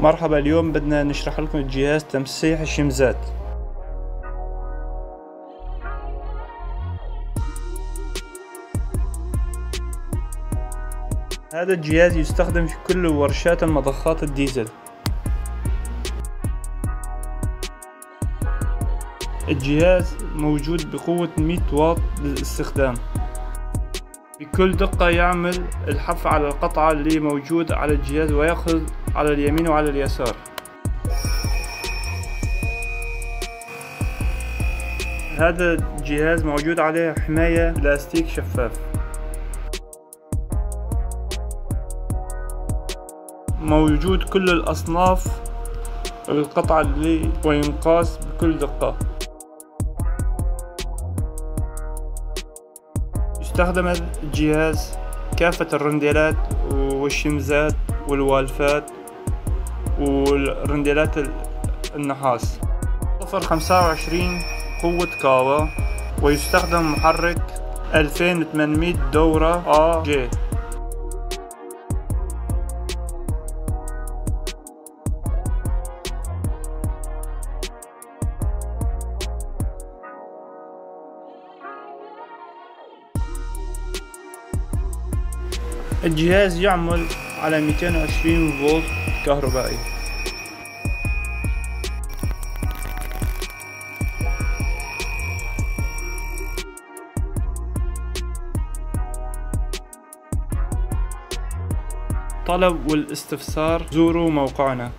مرحبا اليوم بدنا نشرح لكم جهاز تمسيح الشمزات. هذا الجهاز يستخدم في كل ورشات المضخات الديزل. الجهاز موجود بقوة 100 واط للاستخدام. بكل دقة يعمل الحف على القطعة اللي موجود على الجهاز ويأخذ على اليمين وعلى اليسار. هذا الجهاز موجود عليه حماية بلاستيك شفاف. موجود كل الأصناف القطعة اللي وينقاس بكل دقة. استخدم الجهاز كافة الرندلات والشمزات والوالفات والرندلات النحاس. صفر خمسة وعشرين قوة كاوا ويستخدم محرك 2800 دورة آ جي الجهاز يعمل على 220 فولت كهربائي. طلب والاستفسار زوروا موقعنا.